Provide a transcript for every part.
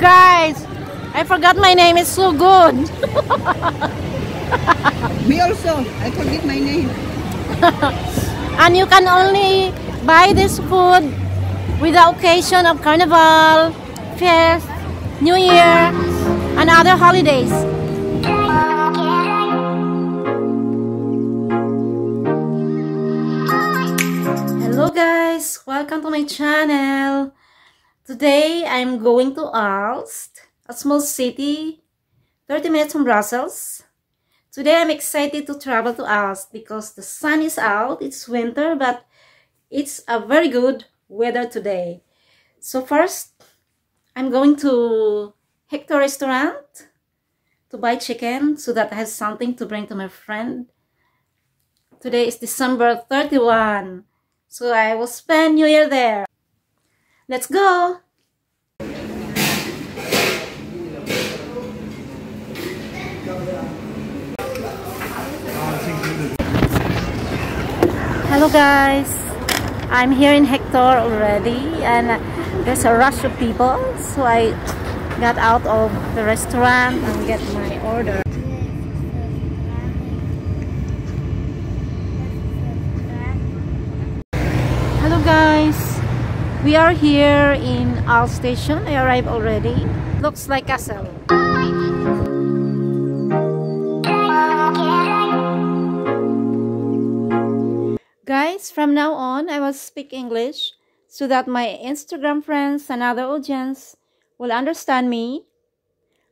Guys, I forgot my name. It's so good. Me also. I forget my name. And you can only buy this food with the occasion of Carnival, Fest, New Year, and other holidays. Guys, welcome to my channel. Today I'm going to Aalst, a small city 30 minutes from Brussels. Today I'm excited to travel to Aalst because the sun is out, it's winter, but it's a very good weather today. So first, I'm going to Hector restaurant to buy chicken so that I have something to bring to my friend. Today is December 31, so I will spend New Year there. Let's go! Hello guys, I'm here in Hector already and there's a rush of people so I got out of the restaurant and get my order. Guys, we are here in Aalst station. I arrived already. Looks like castle. Guys, from now on, I will speak English so that my Instagram friends and other audience will understand me.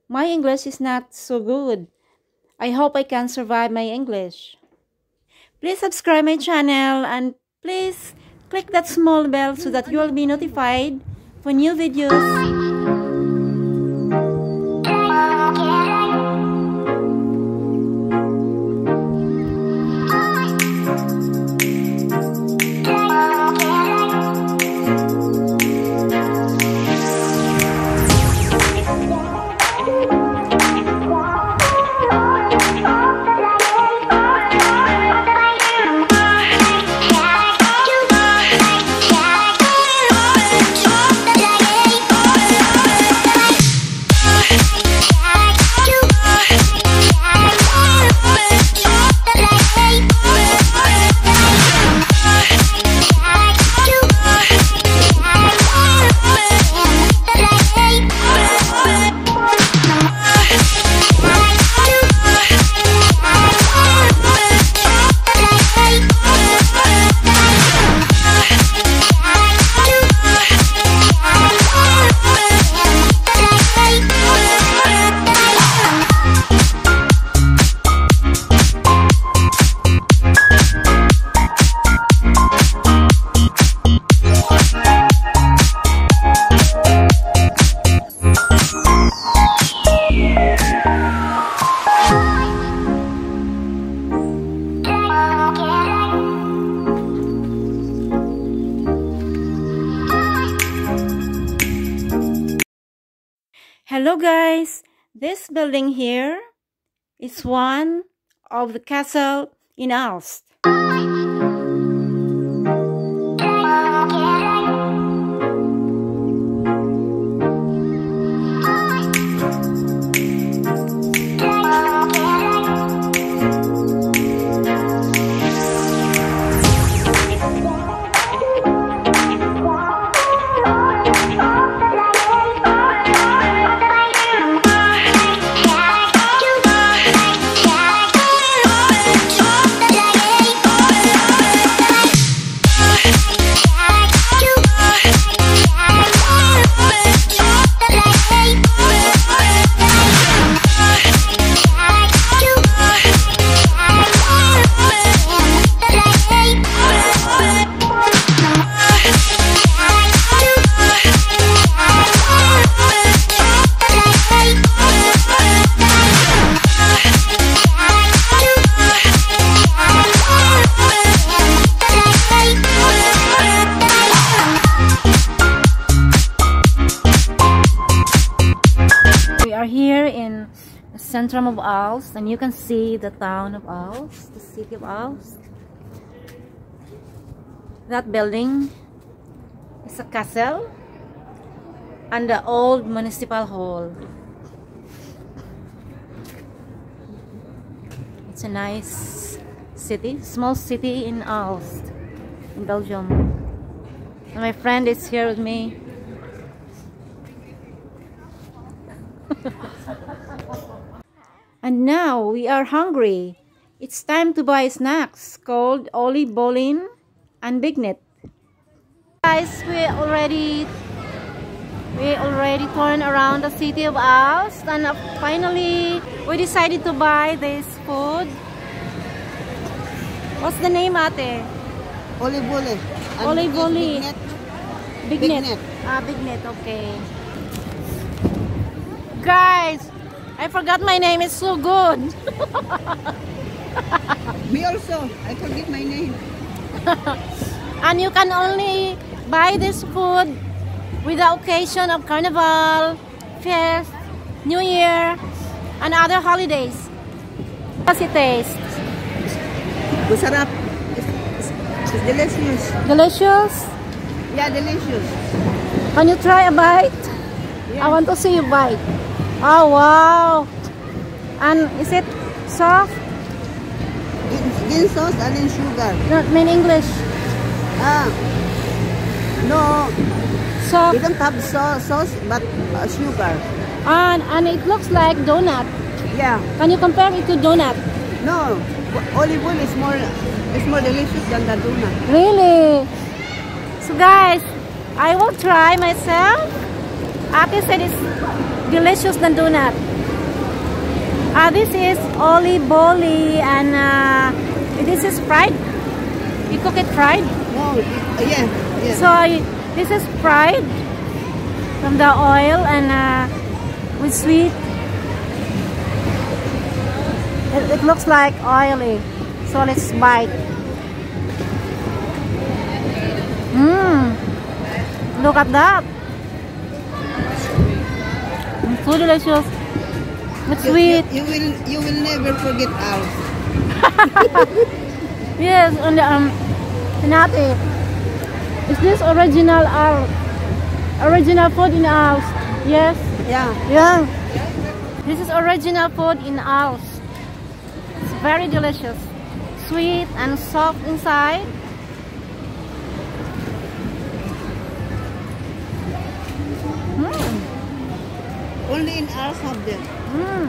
My English is not so good. I hope I can survive my English. Please subscribe my channel and please click that small bell so that you will be notified for new videos. Hello guys, this building here is one of the castle in Aalst. Centrum of Aalst and you can see the town of Aalst, the city of Aalst. That building is a castle and the old municipal hall. It's a nice city, small city in Aalst, in Belgium. And my friend is here with me. And now we are hungry. It's time to buy snacks called oliebollen and beignet. Guys, we already we already turned around the city of Aalst and uh, finally we decided to buy this food. What's the name ate? Olive oil. And Olive this oil. beignet. beignet. beignet. Ah, beignet, okay. Guys, I forgot my name. It's so good. Me also. I forget my name. and you can only buy this food with the occasion of Carnival, Fest, New Year, and other holidays. How does it taste? Masarap. It's, it's, it's delicious. Delicious? Yeah, delicious. Can you try a bite? I want to see you bite. Oh, wow. And is it soft? Gin, gin sauce and then sugar. Not mean English. Ah. No, we Soft. don't have so, sauce, but uh, sugar. And, and it looks like donut. Yeah. Can you compare it to donut? No, olive oil is more is more delicious than the donut. Really? So guys, I will try myself. Aki said it's delicious than donut. Uh, this is olive boli and uh, this is fried. You cook it fried. No, uh, yeah, yeah. So I- this is fried from the oil and uh, with sweet. It, it looks like oily. So let's bite. Mmm. Look at that. So delicious. It's you, sweet. You, you will you will never forget ours. Yes, and um, Pinati. Is this original our original food in house? Yes. Yeah. Yeah. This is original food in house. It's very delicious. Sweet and soft inside. Only in ours have that. Mm.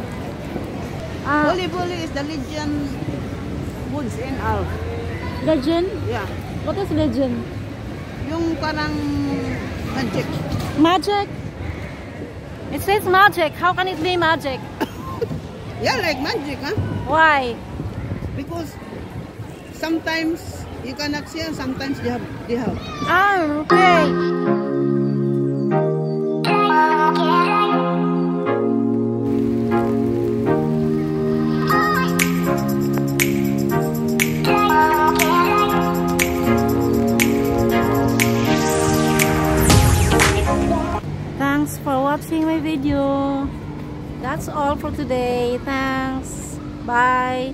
Uh, oil is the legend foods in ours. legend? Yeah. What is legend? Yung parang magic. Magic? It says magic. How can it be magic? Yeah, like magic, huh? Why? Because sometimes you cannot see and sometimes they have they have. Ah, okay. That's all for today. Thanks. Bye.